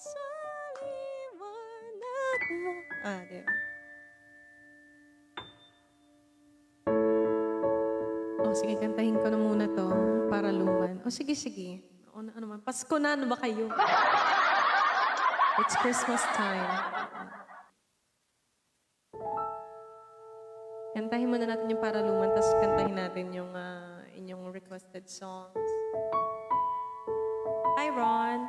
Sa liwanag mo. Ah, di ba? Oh, sige, kantahin ko na muna to para luman. Oh, sige, sige. O, ano man. Pasko na, ano ba kayo? It's Christmas time. Kantahin muna natin yung para luman, tapos kantahin natin yung ah, inyong requested songs. Hi, Ron.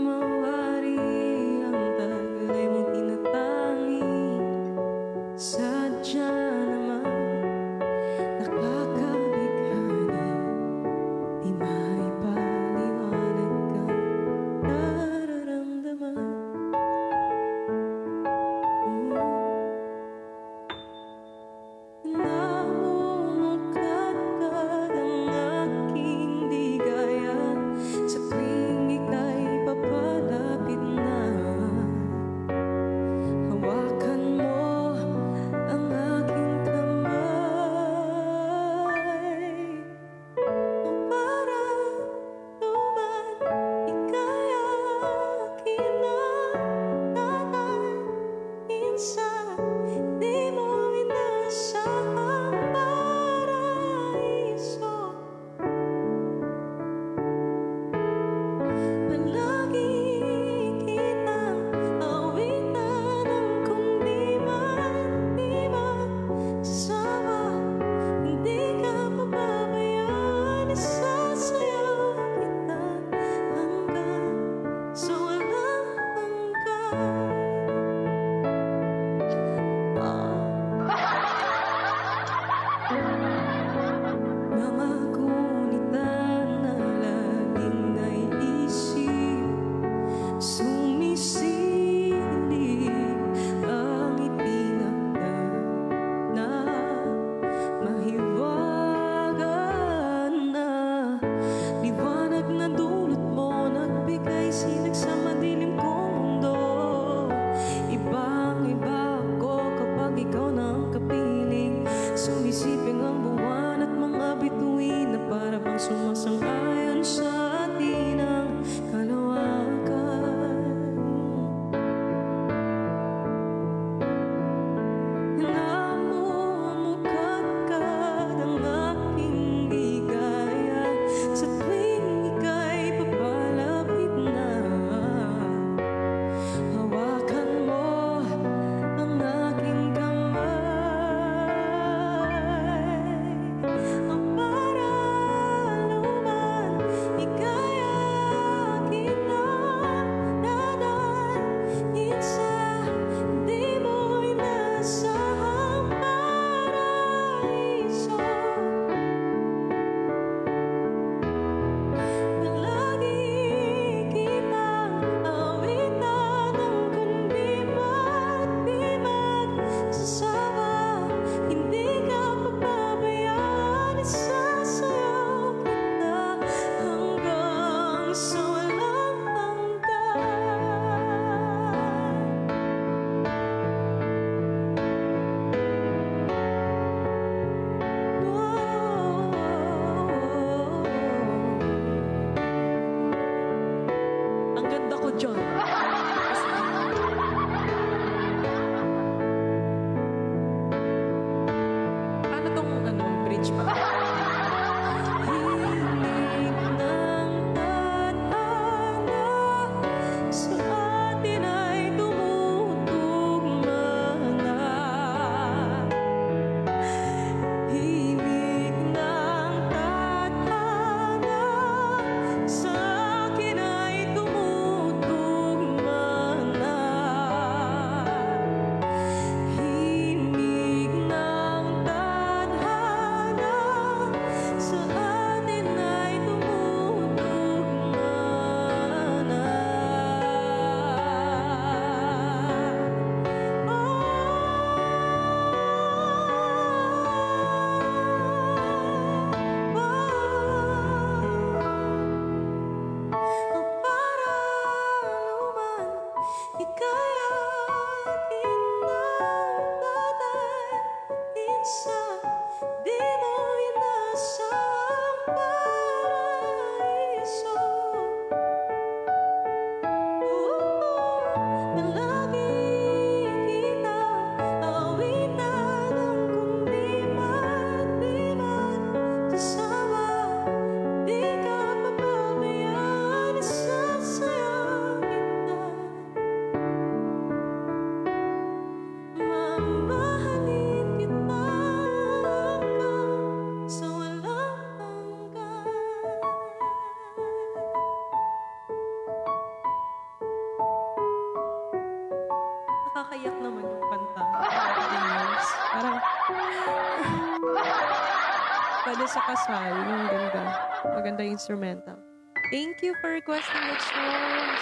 hiwagan na. Liwanag na dulot mo Nagbigay sinig sa madilim kong mundo. Ibang iba ako kapag ikaw nang kapiling. Sumisipin Pwede sa kasal. Ang ganda. Maganda yung instrumental. Thank you for requesting that song.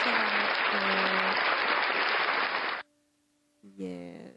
Salamat po. Yes.